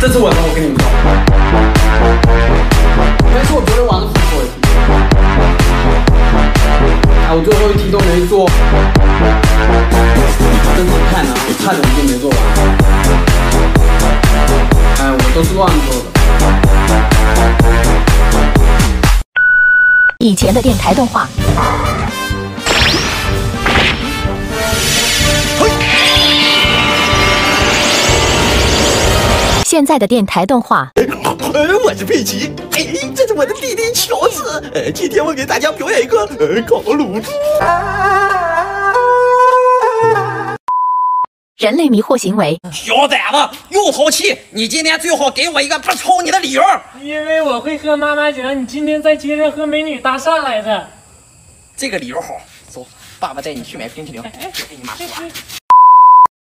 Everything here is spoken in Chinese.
这次晚上我跟你们说，但是我昨天晚上只做了一题，哎，我最后一题都没做，真是太难了，我差点就没做完。哎，我都是乱做的。以前的电台动画，现在的电台动画，呃，我是佩奇，哎，这是我的弟弟乔治，呃，今天我给大家表演一个呃烤乳猪。人类迷惑行为，小崽子又淘气！你今天最好给我一个不抽你的理由。因为我会和妈妈讲，你今天在街上和美女搭讪来的。这个理由好，走，爸爸带你去买冰淇淋。我给你妈说。